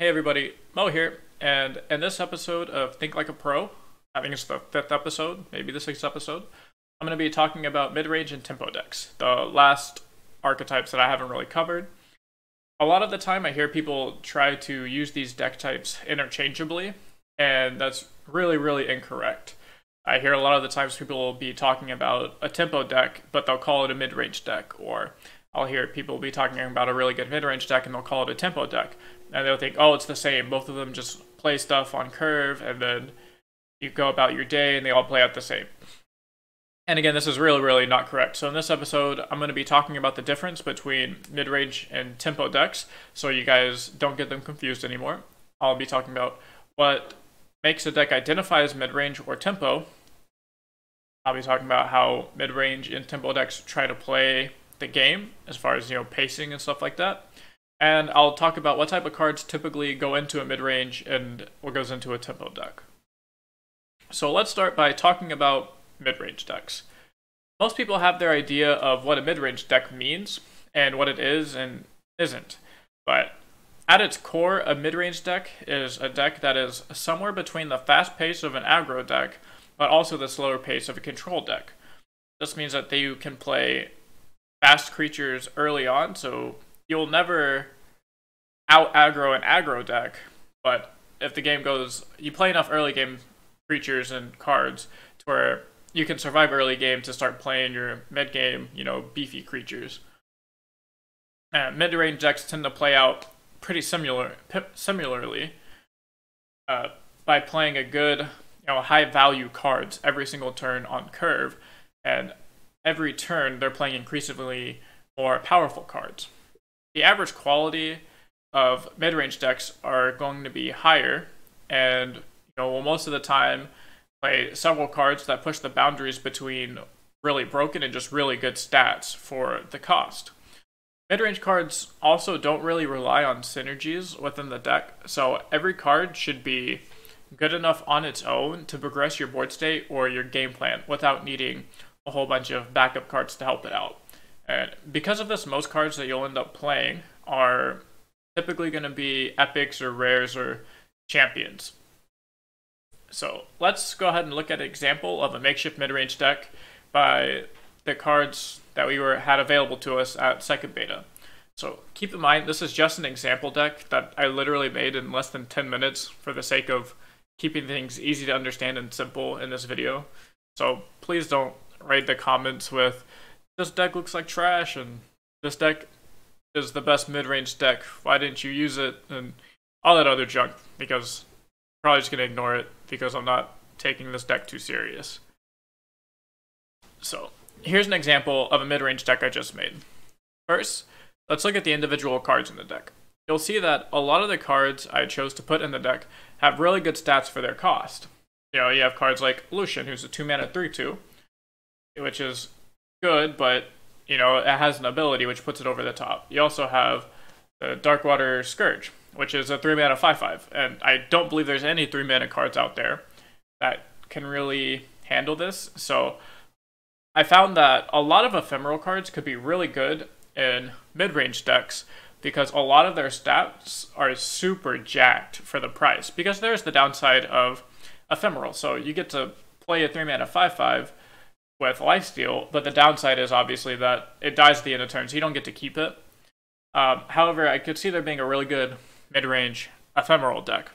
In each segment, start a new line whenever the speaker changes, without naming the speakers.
Hey everybody, Moe here, and in this episode of Think Like a Pro, I think it's the fifth episode, maybe the sixth episode, I'm going to be talking about mid-range and tempo decks, the last archetypes that I haven't really covered. A lot of the time I hear people try to use these deck types interchangeably, and that's really, really incorrect. I hear a lot of the times people will be talking about a tempo deck, but they'll call it a mid-range deck, or I'll hear people be talking about a really good mid-range deck and they'll call it a tempo deck. And they'll think, oh, it's the same. Both of them just play stuff on curve and then you go about your day and they all play out the same. And again, this is really, really not correct. So in this episode, I'm going to be talking about the difference between mid-range and tempo decks so you guys don't get them confused anymore. I'll be talking about what makes a deck identify as mid-range or tempo. I'll be talking about how mid-range and tempo decks try to play the game as far as you know pacing and stuff like that. And I'll talk about what type of cards typically go into a mid-range and what goes into a tempo deck. So let's start by talking about mid-range decks. Most people have their idea of what a mid-range deck means and what it is and isn't. But at its core, a mid-range deck is a deck that is somewhere between the fast pace of an aggro deck, but also the slower pace of a control deck. This means that you can play fast creatures early on, so you'll never out aggro and aggro deck. But if the game goes, you play enough early game creatures and cards to where you can survive early game to start playing your mid game, you know, beefy creatures. And mid range decks tend to play out pretty similar, similarly, uh, by playing a good, you know, high value cards every single turn on curve, and every turn they're playing increasingly more powerful cards. The average quality of mid-range decks are going to be higher, and you know will most of the time play several cards that push the boundaries between really broken and just really good stats for the cost. Mid-range cards also don't really rely on synergies within the deck, so every card should be good enough on its own to progress your board state or your game plan without needing a whole bunch of backup cards to help it out. And because of this, most cards that you'll end up playing are typically going to be epics or rares or champions. So let's go ahead and look at an example of a makeshift mid-range deck by the cards that we were had available to us at second beta. So keep in mind, this is just an example deck that I literally made in less than 10 minutes for the sake of keeping things easy to understand and simple in this video. So please don't write the comments with this deck looks like trash and this deck is the best mid-range deck. Why didn't you use it? And all that other junk because I'm probably just gonna ignore it because I'm not taking this deck too serious. So here's an example of a mid-range deck I just made. First, let's look at the individual cards in the deck. You'll see that a lot of the cards I chose to put in the deck have really good stats for their cost. You know, you have cards like Lucian, who's a 2 mana 3 2, which is good, but you know it has an ability which puts it over the top. You also have the Darkwater Scourge, which is a three mana five five, and I don't believe there's any three mana cards out there that can really handle this. So I found that a lot of ephemeral cards could be really good in mid range decks because a lot of their stats are super jacked for the price. Because there's the downside of ephemeral, so you get to play a three mana five five with lifesteal, but the downside is obviously that it dies at the end of turn, so you don't get to keep it. Um, however, I could see there being a really good mid-range ephemeral deck.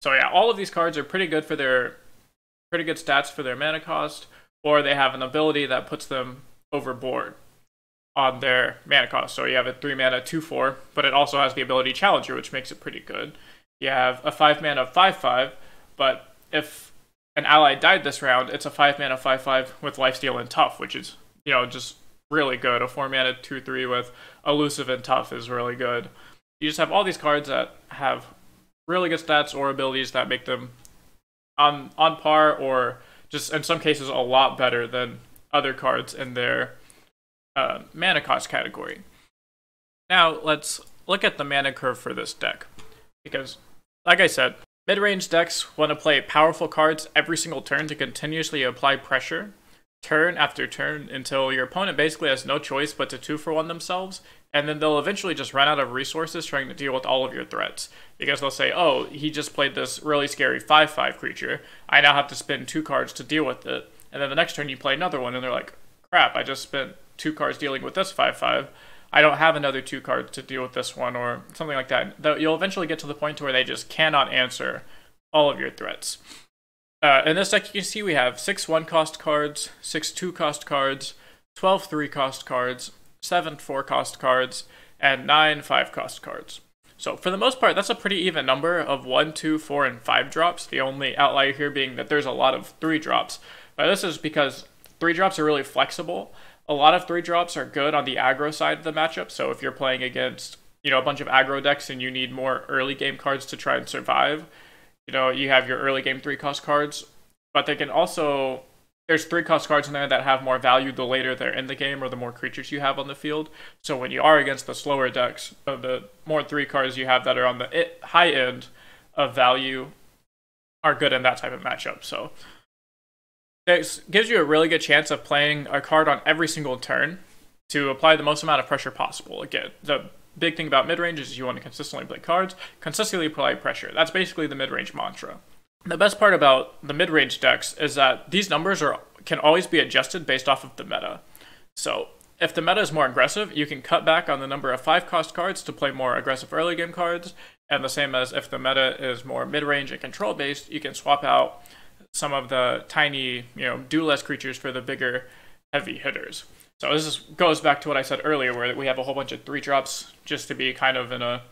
So yeah, all of these cards are pretty good for their pretty good stats for their mana cost, or they have an ability that puts them overboard on their mana cost. So you have a 3 mana 2 4, but it also has the ability Challenger, which makes it pretty good. You have a 5 mana 5 5, but if an ally died this round, it's a 5 mana 5 5 with lifesteal and tough, which is, you know, just really good. A 4 mana 2 3 with elusive and tough is really good. You just have all these cards that have really good stats or abilities that make them on on par or just in some cases a lot better than other cards in their uh, mana cost category. Now let's look at the mana curve for this deck because, like I said, Mid-range decks want to play powerful cards every single turn to continuously apply pressure turn after turn until your opponent basically has no choice but to two for one themselves, and then they'll eventually just run out of resources trying to deal with all of your threats. Because they'll say, oh, he just played this really scary 5 5 creature. I now have to spend two cards to deal with it. And then the next turn you play another one, and they're like, crap, I just spent two cards dealing with this 5 5. I don't have another two cards to deal with this one, or something like that. Though You'll eventually get to the point where they just cannot answer all of your threats. Uh, in this deck, you can see we have six one cost cards, six two cost cards, 12 three cost cards, seven four cost cards, and nine five cost cards. So for the most part, that's a pretty even number of one, two, four, and five drops. The only outlier here being that there's a lot of three drops. But this is because three drops are really flexible. A lot of three drops are good on the aggro side of the matchup. So if you're playing against you know a bunch of aggro decks and you need more early game cards to try and survive, you know, you have your early game three cost cards, but they can also there's three cost cards in there that have more value the later they're in the game or the more creatures you have on the field. So when you are against the slower decks, uh, the more three cards you have that are on the high end of value are good in that type of matchup. So it gives you a really good chance of playing a card on every single turn to apply the most amount of pressure possible. Again, the big thing about mid-range is you want to consistently play cards, consistently apply pressure. That's basically the mid-range mantra. The best part about the mid-range decks is that these numbers are can always be adjusted based off of the meta. So if the meta is more aggressive, you can cut back on the number of five cost cards to play more aggressive early game cards. And the same as if the meta is more mid-range and control based, you can swap out some of the tiny, you know, do less creatures for the bigger heavy hitters. So this is, goes back to what I said earlier, where we have a whole bunch of three drops just to be kind of in a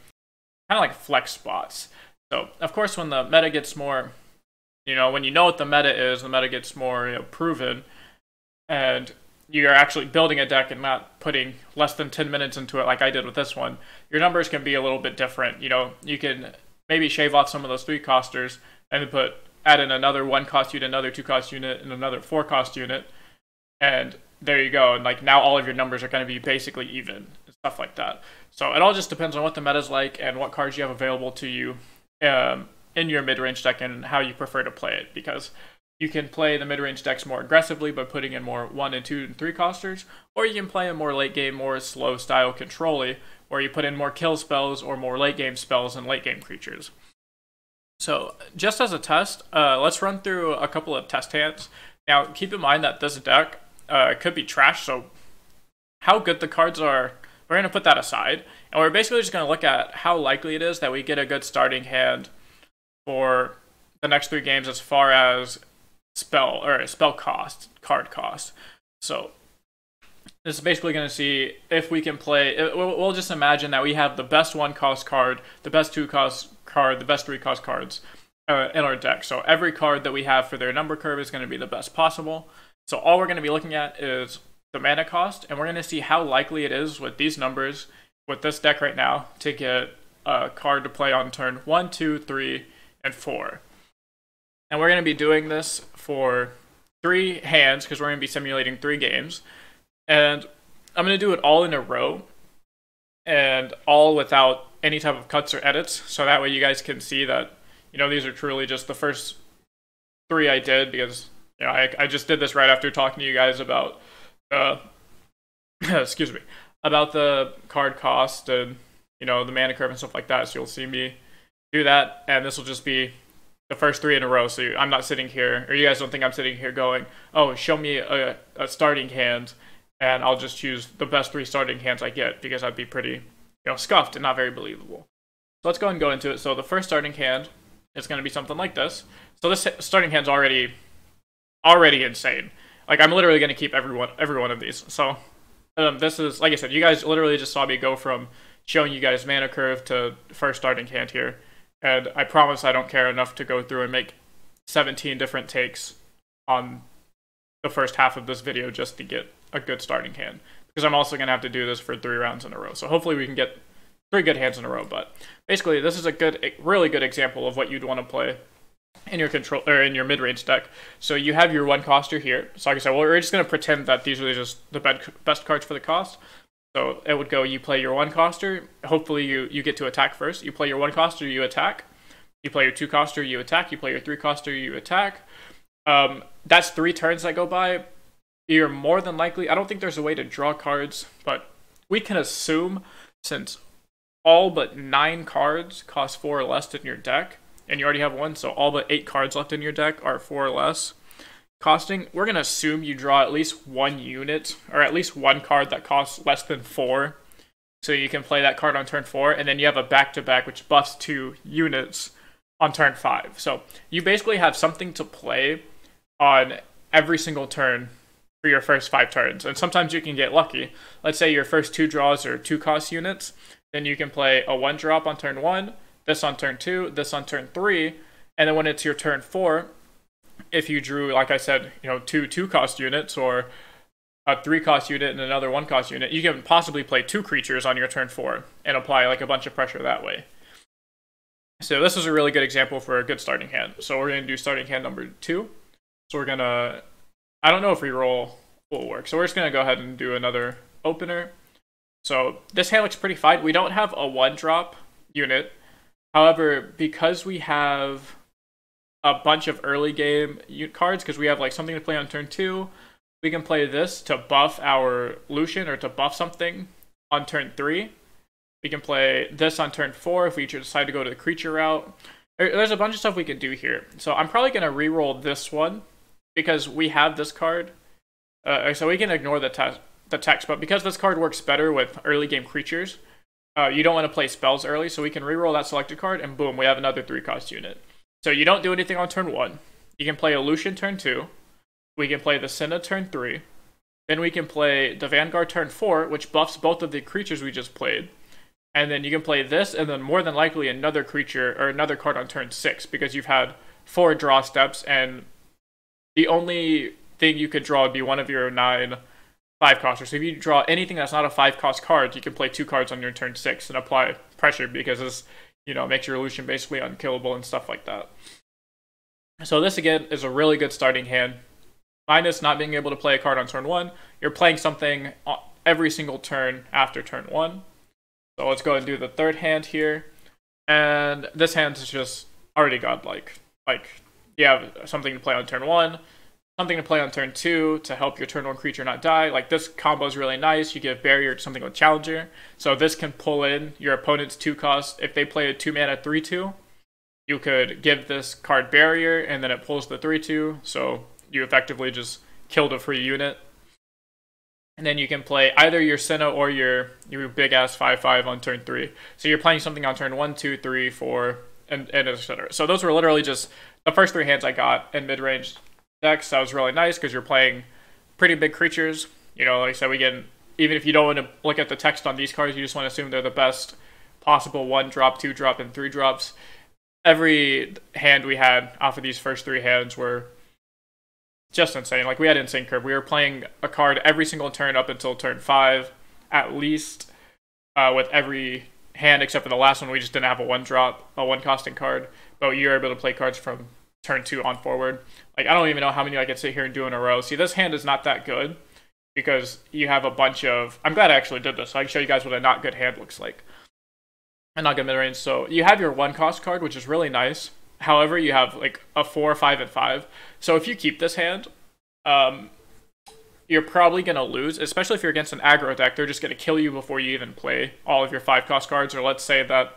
kind of like flex spots. So of course, when the meta gets more, you know, when you know what the meta is, the meta gets more you know, proven, and you're actually building a deck and not putting less than 10 minutes into it like I did with this one, your numbers can be a little bit different. You know, you can maybe shave off some of those three costers and put add in another one cost unit, another two cost unit, and another four cost unit, and there you go. And like now all of your numbers are going to be basically even and stuff like that. So it all just depends on what the meta's like and what cards you have available to you um, in your mid-range deck and how you prefer to play it. Because you can play the mid-range decks more aggressively by putting in more one and two and three costers, or you can play a more late game, more slow style control where you put in more kill spells or more late game spells and late game creatures. So just as a test, uh, let's run through a couple of test hands. Now keep in mind that this deck uh, could be trash. So how good the cards are, we're going to put that aside. And we're basically just going to look at how likely it is that we get a good starting hand for the next three games as far as spell or spell cost, card cost. So this is basically going to see if we can play. We'll just imagine that we have the best one cost card, the best two cost card, the best three cost cards uh, in our deck. So every card that we have for their number curve is going to be the best possible. So all we're going to be looking at is the mana cost, and we're going to see how likely it is with these numbers, with this deck right now, to get a card to play on turn 1, 2, 3, and 4. And we're going to be doing this for three hands, because we're going to be simulating three games. And I'm going to do it all in a row, and all without any type of cuts or edits, so that way you guys can see that, you know, these are truly just the first three I did, because you know, I, I just did this right after talking to you guys about, uh, excuse me, about the card cost and, you know, the mana curve and stuff like that. So you'll see me do that, and this will just be the first three in a row. So I'm not sitting here, or you guys don't think I'm sitting here going, oh, show me a, a starting hand, and I'll just choose the best three starting hands I get, because I'd be pretty, you know, scuffed and not very believable. So let's go and go into it. So the first starting hand is going to be something like this. So this starting hand's already already insane. Like I'm literally gonna keep every one every one of these. So um, this is like I said, you guys literally just saw me go from showing you guys mana curve to first starting hand here, and I promise I don't care enough to go through and make 17 different takes on the first half of this video just to get a good starting hand because I'm also gonna have to do this for three rounds in a row. So hopefully we can get three good hands in a row. But basically, this is a good, really good example of what you'd want to play in your control or in your mid-range deck. So you have your one coster here. So like I said, well, we're just gonna pretend that these are just the best cards for the cost. So it would go: you play your one coster. Hopefully, you you get to attack first. You play your one coster, you attack. You play your two coster, you attack. You play your three coster, you attack. Um, that's three turns that go by. You're more than likely, I don't think there's a way to draw cards, but we can assume since all but nine cards cost four or less in your deck, and you already have one, so all but eight cards left in your deck are four or less costing, we're going to assume you draw at least one unit, or at least one card that costs less than four. So you can play that card on turn four, and then you have a back to back which buffs two units on turn five. So you basically have something to play on every single turn for your first five turns. And sometimes you can get lucky. Let's say your first two draws are two cost units, then you can play a one drop on turn one, this on turn two, this on turn three, and then when it's your turn four, if you drew, like I said, you know, two two cost units or a three cost unit and another one cost unit, you can possibly play two creatures on your turn four and apply like a bunch of pressure that way. So this is a really good example for a good starting hand. So we're going to do starting hand number two. So we're going to, I don't know if reroll will work. So we're just going to go ahead and do another opener. So this hand looks pretty fine. We don't have a one drop unit. However, because we have a bunch of early game cards because we have like something to play on turn two. We can play this to buff our Lucian or to buff something on turn three. We can play this on turn four if we decide to go to the creature route. There's a bunch of stuff we can do here. So I'm probably going to re-roll this one because we have this card. Uh, so we can ignore the, the text, but because this card works better with early game creatures, uh, you don't want to play spells early, so we can re-roll that selected card, and boom, we have another three cost unit. So you don't do anything on turn one. You can play a Lucian turn two. We can play the Senna turn three. Then we can play the Vanguard turn four, which buffs both of the creatures we just played. And then you can play this, and then more than likely another creature or another card on turn six because you've had four draw steps, and the only thing you could draw would be one of your nine five costers. So if you draw anything that's not a five cost card, you can play two cards on your turn six and apply pressure because this you know, makes your Lucian basically unkillable and stuff like that. So this again is a really good starting hand. Minus not being able to play a card on turn one, you're playing something every single turn after turn one. So let's go and do the third hand here. And this hand is just already godlike. Like, you have something to play on turn one, something to play on turn two to help your turn one creature not die. Like this combo is really nice. You give barrier to something with challenger. So this can pull in your opponent's two cost. If they play a two mana three two, you could give this card barrier and then it pulls the three two. So you effectively just killed a free unit. And then you can play either your Senna or your your big ass five five on turn three. So you're playing something on turn one, two, three, four, and and etc. So those were literally just the first three hands I got in mid range decks. That was really nice because you're playing pretty big creatures. You know, like I said, we get even if you don't want to look at the text on these cards, you just want to assume they're the best possible one drop, two drop, and three drops. Every hand we had off of these first three hands were just insane. Like we had insane curve. We were playing a card every single turn up until turn five, at least, uh, with every hand except for the last one. We just didn't have a one drop, a one costing card, but you're able to play cards from turn two on forward. Like I don't even know how many I could sit here and do in a row. See, this hand is not that good because you have a bunch of. I'm glad I actually did this. So I can show you guys what a not good hand looks like. A not good mid range. So you have your one cost card, which is really nice. However, you have like a four, five, and five. So if you keep this hand, um, you're probably gonna lose, especially if you're against an aggro deck. They're just gonna kill you before you even play all of your five cost cards. Or let's say that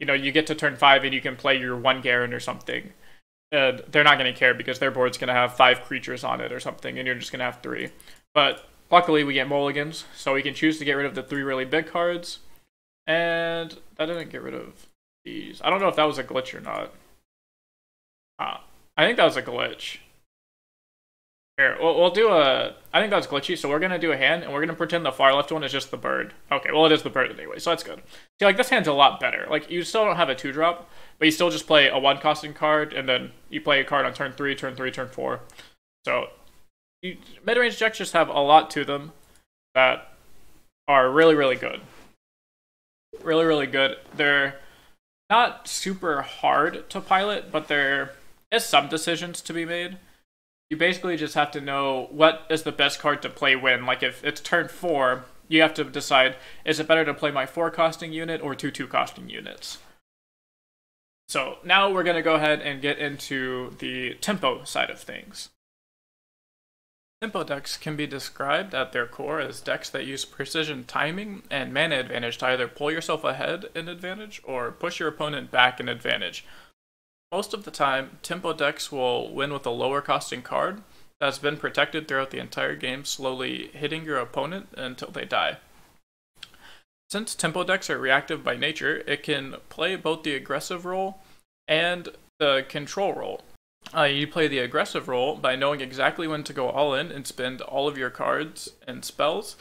you know you get to turn five and you can play your one Garen or something uh, they're not going to care because their board's going to have five creatures on it or something, and you're just going to have three. But luckily, we get mulligans, so we can choose to get rid of the three really big cards. And that didn't get rid of these. I don't know if that was a glitch or not. Uh, I think that was a glitch. Here, we'll, we'll do a... I think that's glitchy, so we're going to do a hand, and we're going to pretend the far left one is just the bird. Okay, well, it is the bird anyway, so that's good. See, like, this hand's a lot better. Like, you still don't have a 2-drop, but you still just play a one costing card, and then you play a card on turn three, turn three, turn four. So mid range decks just have a lot to them that are really, really good. Really, really good. They're not super hard to pilot, but there is some decisions to be made. You basically just have to know what is the best card to play when. Like if it's turn four, you have to decide is it better to play my four costing unit or two two costing units. So now we're going to go ahead and get into the tempo side of things. Tempo decks can be described at their core as decks that use precision timing and mana advantage to either pull yourself ahead in advantage or push your opponent back in advantage. Most of the time, tempo decks will win with a lower costing card that's been protected throughout the entire game, slowly hitting your opponent until they die. Since tempo decks are reactive by nature, it can play both the aggressive role and the control role. Uh, you play the aggressive role by knowing exactly when to go all in and spend all of your cards and spells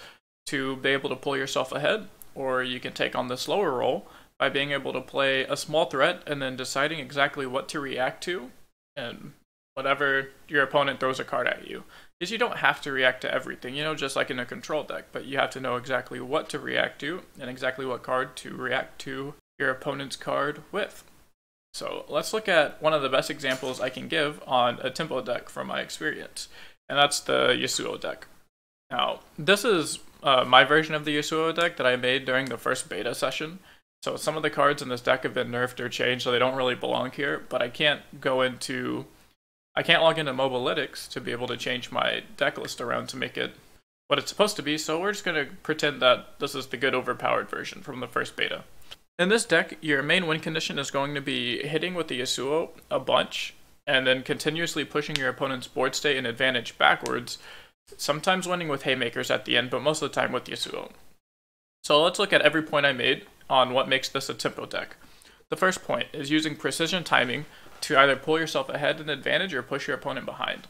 to be able to pull yourself ahead, or you can take on the slower role by being able to play a small threat and then deciding exactly what to react to and whatever your opponent throws a card at you. Is you don't have to react to everything, you know, just like in a control deck, but you have to know exactly what to react to and exactly what card to react to your opponent's card with. So let's look at one of the best examples I can give on a tempo deck from my experience, and that's the Yasuo deck. Now, this is uh, my version of the Yasuo deck that I made during the first beta session. So some of the cards in this deck have been nerfed or changed, so they don't really belong here, but I can't go into... I can't log into Mobalytics to be able to change my deck list around to make it what it's supposed to be, so we're just going to pretend that this is the good overpowered version from the first beta. In this deck, your main win condition is going to be hitting with the Yasuo a bunch, and then continuously pushing your opponent's board state and advantage backwards, sometimes winning with Haymakers at the end, but most of the time with Yasuo. So let's look at every point I made on what makes this a tempo deck. The first point is using precision timing to either pull yourself ahead in advantage or push your opponent behind.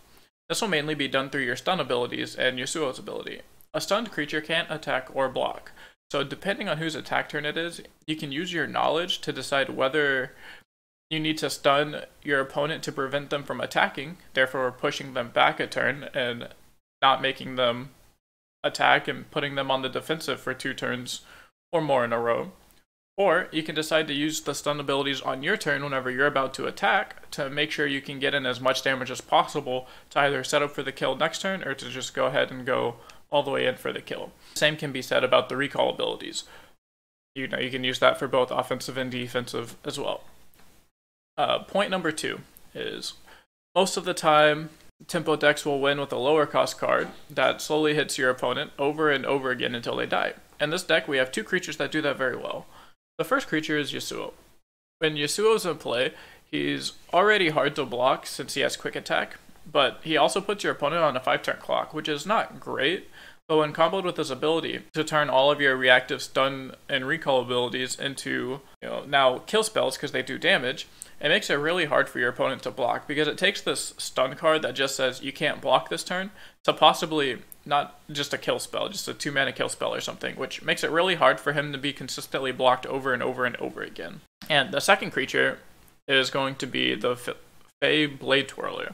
This will mainly be done through your stun abilities and Yasuo's ability. A stunned creature can't attack or block, so depending on whose attack turn it is, you can use your knowledge to decide whether you need to stun your opponent to prevent them from attacking, therefore pushing them back a turn and not making them attack and putting them on the defensive for two turns or more in a row. Or you can decide to use the stun abilities on your turn whenever you're about to attack to make sure you can get in as much damage as possible to either set up for the kill next turn or to just go ahead and go all the way in for the kill. Same can be said about the recall abilities. You know, you can use that for both offensive and defensive as well. Uh, point number two is most of the time, tempo decks will win with a lower cost card that slowly hits your opponent over and over again until they die. In this deck, we have two creatures that do that very well. The first creature is Yasuo. When Yasuo's in play, he's already hard to block since he has quick attack, but he also puts your opponent on a 5 turn clock, which is not great, but when comboed with his ability to turn all of your reactive stun and recall abilities into, you know, now kill spells because they do damage, it makes it really hard for your opponent to block because it takes this stun card that just says you can't block this turn to possibly not just a kill spell, just a two mana kill spell or something, which makes it really hard for him to be consistently blocked over and over and over again. And the second creature is going to be the Fey Blade Twirler.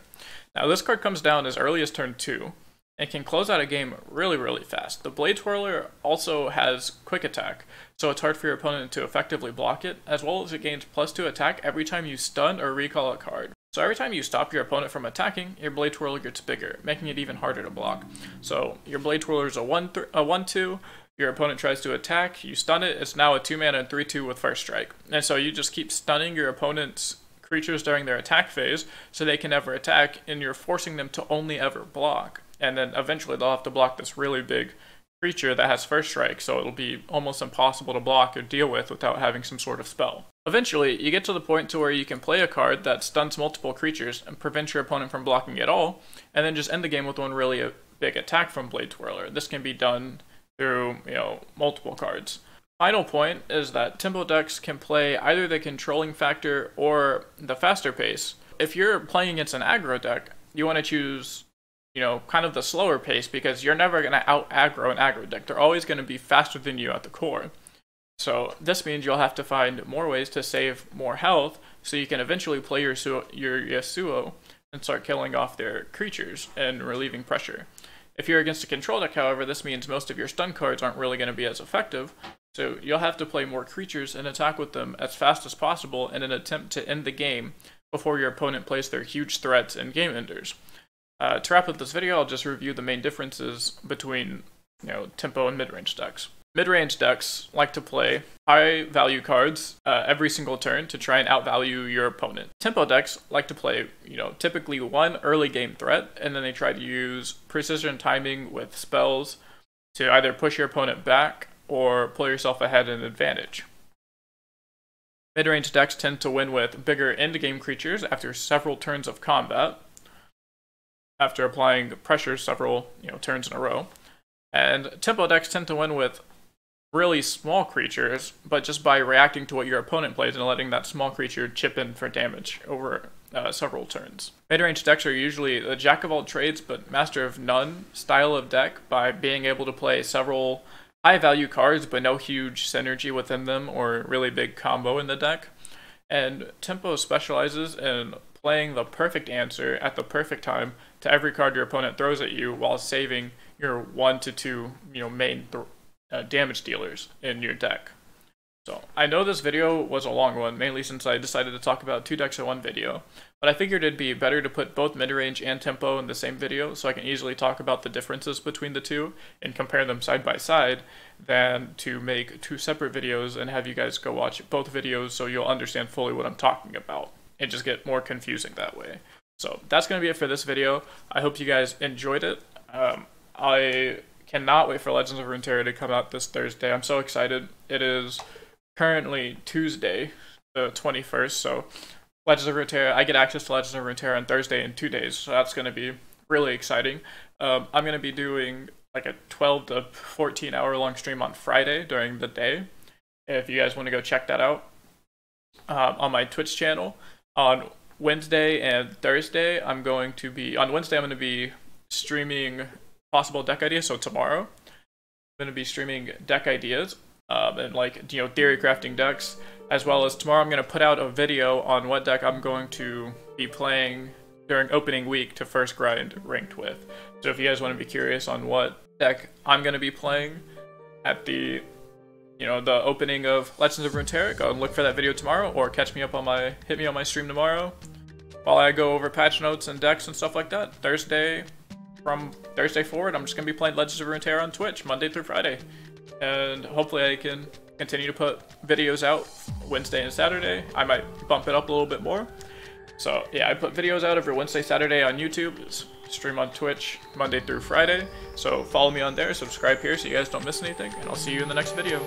Now this card comes down as early as turn 2, and can close out a game really, really fast. The Blade Twirler also has quick attack, so it's hard for your opponent to effectively block it, as well as it gains plus 2 attack every time you stun or recall a card. So every time you stop your opponent from attacking, your Blade Twirler gets bigger, making it even harder to block. So your Blade Twirler is a 1-2, a 1-2, your opponent tries to attack, you stun it, it's now a 2 mana and 3-2 with first strike. And so you just keep stunning your opponent's creatures during their attack phase, so they can never attack, and you're forcing them to only ever block and then eventually they'll have to block this really big creature that has first strike, so it'll be almost impossible to block or deal with without having some sort of spell. Eventually, you get to the point to where you can play a card that stuns multiple creatures and prevents your opponent from blocking at all, and then just end the game with one really uh, big attack from Blade Twirler. This can be done through, you know, multiple cards. Final point is that tempo decks can play either the controlling factor or the faster pace. If you're playing against an aggro deck, you want to choose you know, kind of the slower pace because you're never going to out aggro an aggro deck. They're always going to be faster than you at the core. So this means you'll have to find more ways to save more health so you can eventually play your, your Yasuo and start killing off their creatures and relieving pressure. If you're against a control deck, however, this means most of your stun cards aren't really going to be as effective, so you'll have to play more creatures and attack with them as fast as possible in an attempt to end the game before your opponent plays their huge threats and game enders. Uh, to wrap up this video, I'll just review the main differences between you know tempo and mid-range decks. Mid-range decks like to play high value cards uh, every single turn to try and outvalue your opponent. Tempo decks like to play, you know, typically one early game threat, and then they try to use precision timing with spells to either push your opponent back or pull yourself ahead in advantage. Mid-range decks tend to win with bigger end-game creatures after several turns of combat, after applying pressure several you know turns in a row. And tempo decks tend to win with really small creatures, but just by reacting to what your opponent plays and letting that small creature chip in for damage over uh, several turns. Mid-range decks are usually the jack of all trades but master of none style of deck by being able to play several high value cards but no huge synergy within them or really big combo in the deck. And Tempo specializes in playing the perfect answer at the perfect time to every card your opponent throws at you while saving your one to two you know main uh, damage dealers in your deck. So I know this video was a long one, mainly since I decided to talk about two decks in one video, but I figured it'd be better to put both mid-range and tempo in the same video so I can easily talk about the differences between the two and compare them side by side than to make two separate videos and have you guys go watch both videos so you'll understand fully what I'm talking about and just get more confusing that way. So that's going to be it for this video. I hope you guys enjoyed it. Um, I cannot wait for Legends of Runeterra to come out this Thursday. I'm so excited. It is currently Tuesday, the 21st, so Legends of Runeterra, I get access to Legends of Runeterra on Thursday in two days, so that's going to be really exciting. Um, I'm going to be doing like a 12 to 14 hour long stream on Friday during the day. If you guys want to go check that out um, on my Twitch channel. On Wednesday and Thursday, I'm going to be, on Wednesday, I'm going to be streaming possible deck ideas. So tomorrow, I'm going to be streaming deck ideas um, and like you know theory crafting decks, as well as tomorrow I'm going to put out a video on what deck I'm going to be playing during opening week to first grind ranked with. So if you guys want to be curious on what deck I'm going to be playing at the you know the opening of Legends of Runeterra, go and look for that video tomorrow, or catch me up on my hit me on my stream tomorrow while I go over patch notes and decks and stuff like that. Thursday, from Thursday forward, I'm just to be playing Legends of Runeterra on Twitch, Monday through Friday. And hopefully I can continue to put videos out Wednesday and Saturday. I might bump it up a little bit more. So yeah, I put videos out every Wednesday, Saturday on YouTube. Stream on Twitch Monday through Friday. So follow me on there, subscribe here so you guys don't miss anything, and I'll see you in the next video.